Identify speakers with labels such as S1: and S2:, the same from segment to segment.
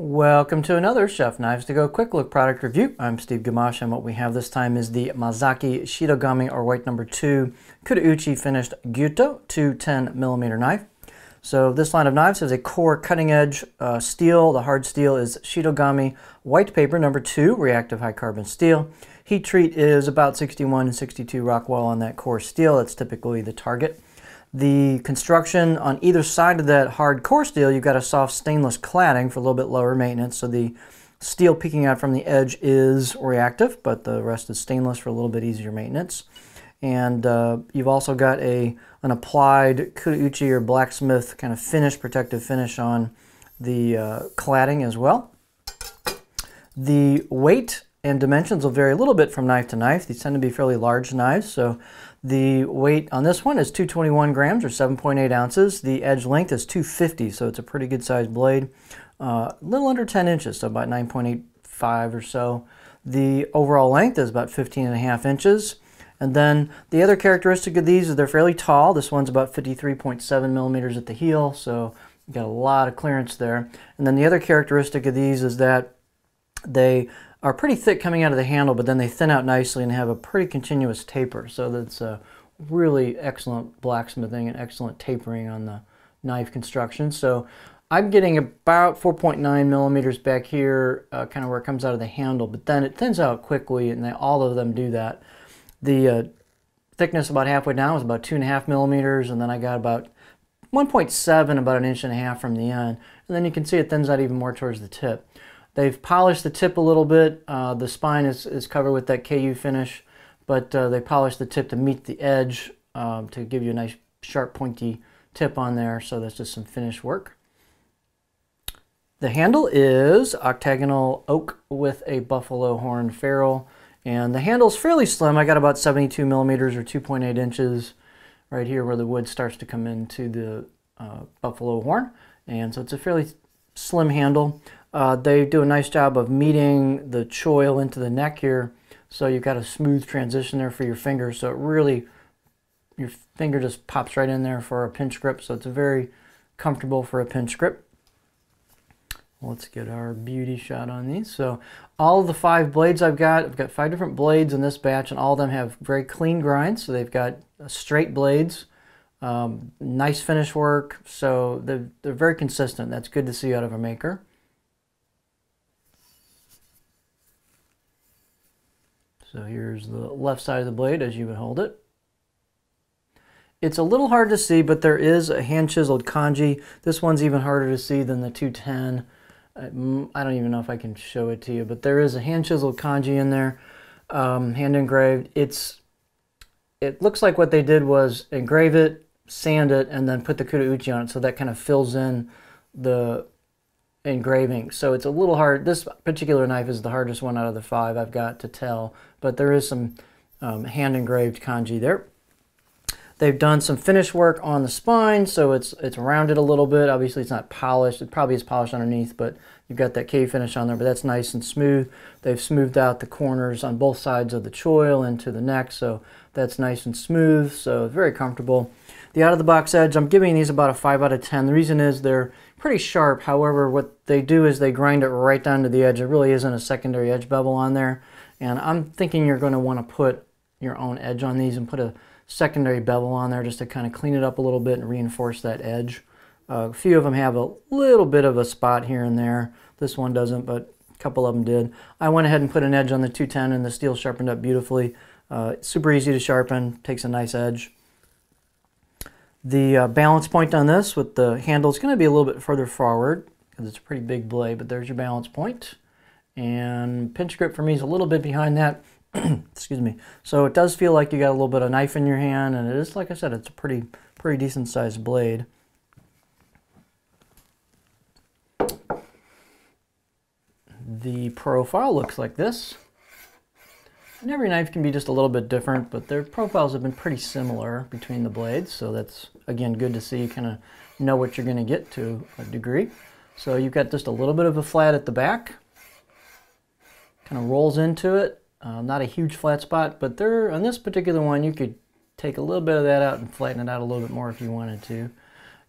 S1: Welcome to another Chef Knives to Go Quick Look product review. I'm Steve Gamash and what we have this time is the Mazaki Shirogami or white number 2 Kura-uchi finished Gyuto 210 millimeter knife. So this line of knives has a core cutting edge uh, steel. The hard steel is Shirogami white paper number 2 reactive high carbon steel. Heat treat is about 61 and 62 Rockwell on that core steel. That's typically the target. The construction on either side of that hard core steel, you've got a soft stainless cladding for a little bit lower maintenance. So the steel peeking out from the edge is reactive, but the rest is stainless for a little bit easier maintenance. And uh, you've also got a an applied Kura-uchi or blacksmith kind of finish, protective finish on the uh, cladding as well. The weight and dimensions will vary a little bit from knife to knife. These tend to be fairly large knives, so the weight on this one is 221 grams or 7.8 ounces. The edge length is 250, so it's a pretty good sized blade. Uh, a little under 10 inches, so about 9.85 or so. The overall length is about 15 and a half inches. And then the other characteristic of these is they're fairly tall. This one's about 53.7 millimeters at the heel, so you got a lot of clearance there. And then the other characteristic of these is that they are pretty thick coming out of the handle, but then they thin out nicely and have a pretty continuous taper. So that's a really excellent blacksmithing and excellent tapering on the knife construction. So I'm getting about 4.9 millimeters back here, uh, kind of where it comes out of the handle, but then it thins out quickly, and they, all of them do that. The uh, thickness about halfway down was about two and a half millimeters, and then I got about 1.7, about an inch and a half from the end. And then you can see it thins out even more towards the tip. They've polished the tip a little bit. Uh, the spine is, is covered with that KU finish, but uh, they polished the tip to meet the edge um, to give you a nice sharp pointy tip on there. So that's just some finish work. The handle is octagonal oak with a buffalo horn ferrule. And the handle's fairly slim. I got about 72 millimeters or 2.8 inches right here where the wood starts to come into the uh, buffalo horn. And so it's a fairly slim handle. Uh, they do a nice job of meeting the choil into the neck here. So you've got a smooth transition there for your finger. So it really, your finger just pops right in there for a pinch grip. So it's very comfortable for a pinch grip. Let's get our beauty shot on these. So all the five blades I've got, I've got five different blades in this batch and all of them have very clean grinds. So they've got straight blades, um, nice finish work. So they're, they're very consistent. That's good to see out of a maker. So here's the left side of the blade as you would hold it. It's a little hard to see, but there is a hand chiseled kanji. This one's even harder to see than the 210. I don't even know if I can show it to you, but there is a hand chiseled kanji in there, um, hand engraved. It's it looks like what they did was engrave it, sand it, and then put the kura-uchi on it, so that kind of fills in the engraving. So it's a little hard. This particular knife is the hardest one out of the five I've got to tell, but there is some um, hand engraved kanji there. They've done some finish work on the spine, so it's it's rounded a little bit. Obviously, it's not polished. It probably is polished underneath, but you've got that K finish on there, but that's nice and smooth. They've smoothed out the corners on both sides of the choil into the neck, so that's nice and smooth, so very comfortable. The out-of-the-box edge, I'm giving these about a 5 out of 10. The reason is they're pretty sharp. However, what they do is they grind it right down to the edge. It really isn't a secondary edge bevel on there. And I'm thinking you're going to want to put your own edge on these and put a secondary bevel on there just to kind of clean it up a little bit and reinforce that edge. Uh, a few of them have a little bit of a spot here and there. This one doesn't, but a couple of them did. I went ahead and put an edge on the 210 and the steel sharpened up beautifully. Uh, super easy to sharpen, takes a nice edge. The uh, balance point on this with the handle is going to be a little bit further forward because it's a pretty big blade, but there's your balance point. And pinch grip for me is a little bit behind that. Excuse me. So it does feel like you got a little bit of knife in your hand, and it is, like I said, it's a pretty, pretty decent sized blade. The profile looks like this. And every knife can be just a little bit different, but their profiles have been pretty similar between the blades, so that's, again, good to see. You kind of know what you're going to get to a degree. So you've got just a little bit of a flat at the back. Kind of rolls into it. Uh, not a huge flat spot, but there on this particular one, you could take a little bit of that out and flatten it out a little bit more if you wanted to.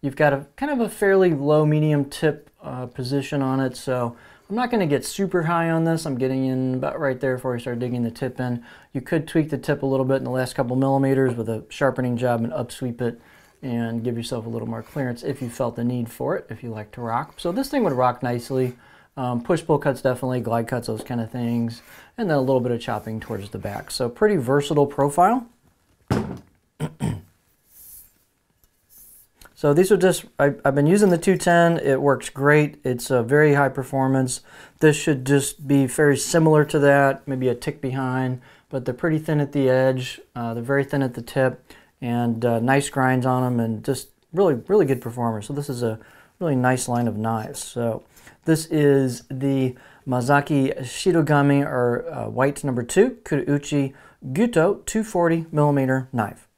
S1: You've got a kind of a fairly low medium tip uh, position on it, so I'm not going to get super high on this. I'm getting in about right there before I start digging the tip in. You could tweak the tip a little bit in the last couple millimeters with a sharpening job and upsweep it and give yourself a little more clearance if you felt the need for it, if you like to rock. So this thing would rock nicely. Um, push-pull cuts definitely, glide cuts, those kind of things, and then a little bit of chopping towards the back. So pretty versatile profile. So these are just, I, have been using the 210, it works great, it's a very high performance. This should just be very similar to that, maybe a tick behind, but they're pretty thin at the edge, uh, they're very thin at the tip, and uh, nice grinds on them, and just really, really good performance. So this is a really nice line of knives. So this is the Mazaki Shirogami or uh, white number two Kurouchi Gyuto 240 millimeter knife.